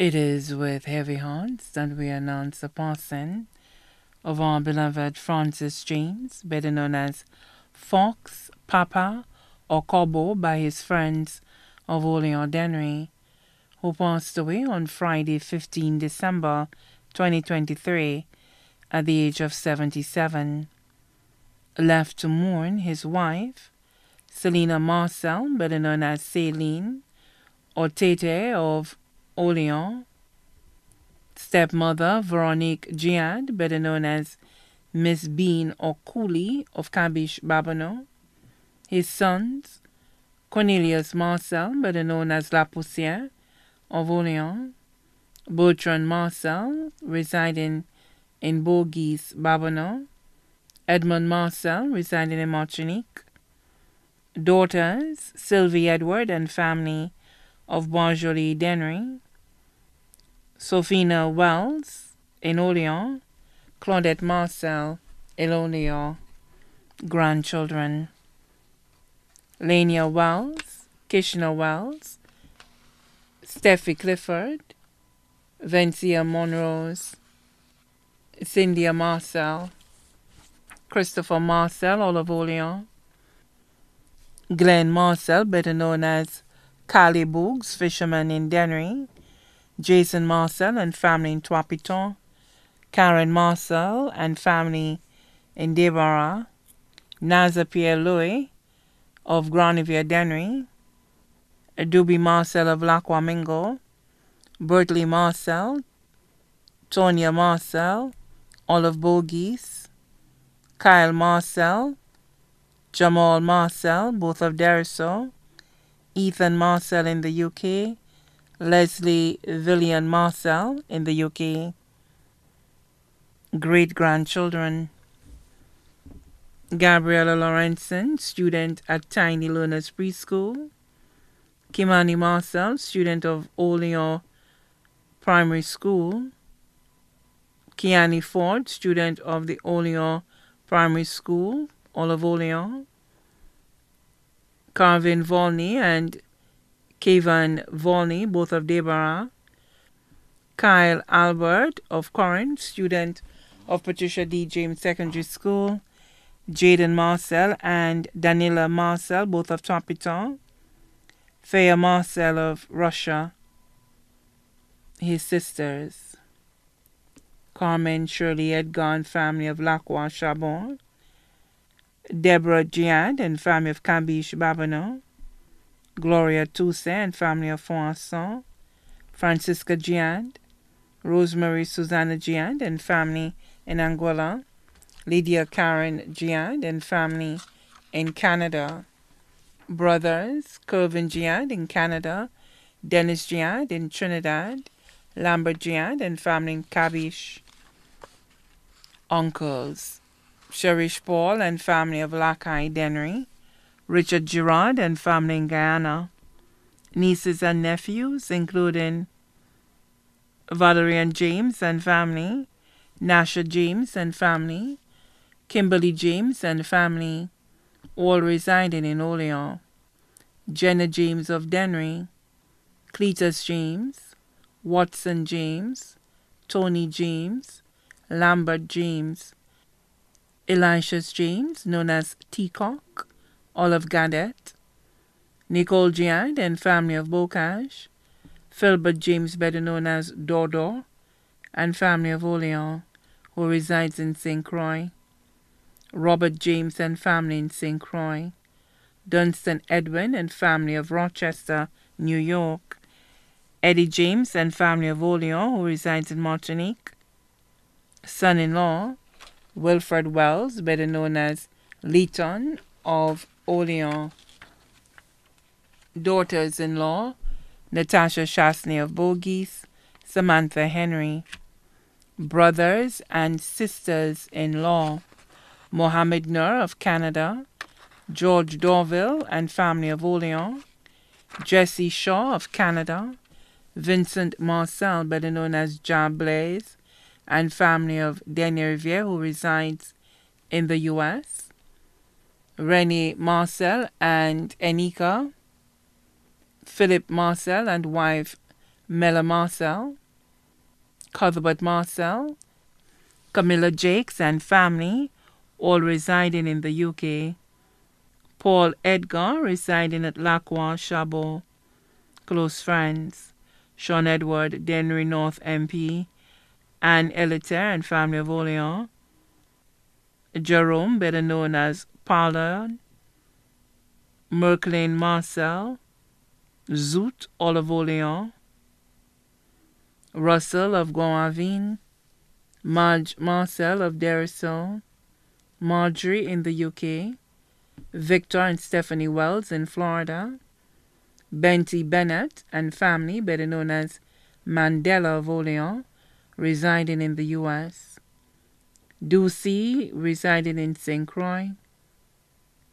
It is with heavy hearts that we announce the passing of our beloved Francis James, better known as Fox, Papa, or Cobo by his friends of Olean Dennery, who passed away on Friday, 15 December 2023, at the age of 77. Left to mourn his wife, Selina Marcel, better known as Celine, or Tete of Olean, stepmother Veronique Giad, better known as Miss Bean or Cooley of Cabiche Babonneau, his sons, Cornelius Marcel, better known as La Poussière of Olean, Bertrand Marcel, residing in Boguis, Babonneau, Edmund Marcel, residing in Martinique, daughters, Sylvie Edward and family of Boisjoli Dennery, Sophina Wells in Olean, Claudette Marcel Olean, grandchildren, Lania Wells, Kishna Wells, Steffi Clifford, Vencia Monrose, Cynthia Marcel, Christopher Marcel, of Olean, Glenn Marcel, better known as Cali Boogs, fisherman in Dennery, Jason Marcel and family in Trois Pitons, Karen Marcel and family in Deborah, Naza Pierre Louis of Granivier Dennery, Duby Marcel of Lac-Wamingo, Bertley Marcel, Tonya Marcel, Olive Bogies, Kyle Marcel, Jamal Marcel, both of Deriso, Ethan Marcel in the UK, Leslie Villian Marcel in the UK. Great grandchildren. Gabriella Lorenzen, student at Tiny Learners Preschool. Kimani Marcel, student of Olean Primary School. Kiani Ford, student of the Olean Primary School, all of Olean. Carvin Volney and Kevin Volney, both of Deborah. Kyle Albert of Corinth, student of Patricia D. James Secondary School. Jaden Marcel and Danila Marcel, both of Trois Pitons. Faya Marcel of Russia, his sisters. Carmen Shirley Edgar and family of Lacroix Chabon. Deborah Giad and family of Cabiche Babonneau. Gloria Toussaint and family of Fonson. Francisca Giad. Rosemary Susanna Giad and family in Angola. Lydia Karen Giad and family in Canada. Brothers Kervin Giad in Canada. Dennis Giad in Trinidad. Lambert Giad and family in Cabiche. Uncles Cherish Paul and family of Lacaille Dennery. Richard Girard and family in Guyana. Nieces and nephews, including Valerian James and family, Nasha James and family, Kimberly James and family, all residing in Orleans, Jenna James of Dennery, Cletus James, Watson James, Tony James, Lambert James, Elisha James, known as Teacock, Olive Gadet, Nicole Giant and family of Bocage, Philbert James, better known as Dodo, and family of Orleans, who resides in St. Croix. Robert James and family in St. Croix. Dunstan Edwin and family of Rochester, New York. Eddie James and family of Orleans, who resides in Martinique. Son in law, Wilfred Wells, better known as Leeton of Orleans, Daughters in law, Natasha Chasney of Boguis, Samantha Henry. Brothers and sisters in law, Mohammed Nur of Canada, George Dorville and family of Orleans, Jesse Shaw of Canada, Vincent Marcel, better known as John Blaze, and family of Daniel Riviere, who resides in the U.S., Renee Marcel and Enika, Philip Marcel and wife Mela Marcel, Cuthbert Marcel, Camilla Jakes and family, all residing in the UK. Paul Edgar, residing at Lacroix, Chabot. Close friends. Shawn Edward, Dennery North MP. Anne Eliter and family of Orleans. Jerome, better known as Pollard. Merklin Marcel. All of Orleans. Russell of Gonavine. Marge Marcel of Derisol. Marjorie in the UK. Victor and Stephanie Wells in Florida, Benty Bennett and family, better known as Mandela of Orleans, residing in the U.S., Ducey, residing in St. Croix,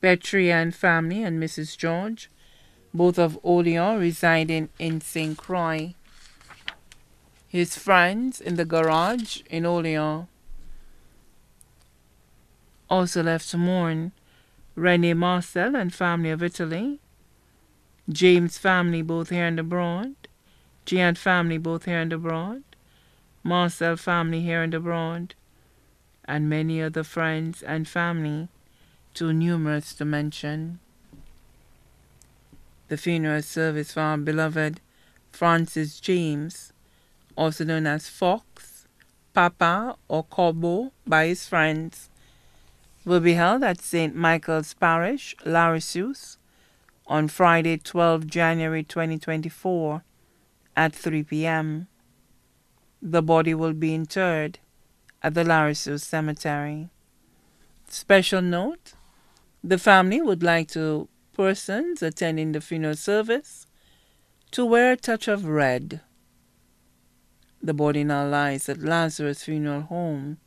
Petrie and family and Mrs. George, both of Orleans, residing in St. Croix. His friends in the garage in Orleans also left to mourn Rene Marcel and family of Italy, James family both here and abroad, Gian family both here and abroad, Marcel family here and abroad, and many other friends and family too numerous to mention. The funeral service for our beloved Francis James, also known as Fox, Papa, or Cobo by his friends, will be held at St. Michael's Parish, Larissus, on Friday, 12 January 2024 at 3 p.m. The body will be interred at the Larissus Cemetery. Special note the family would like to persons attending the funeral service to wear a touch of red. The body now lies at Lazarus Funeral Home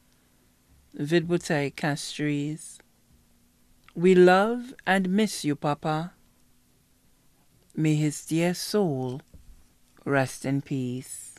Vide Bouteille Castries. We love and miss you, Papa. May his dear soul rest in peace.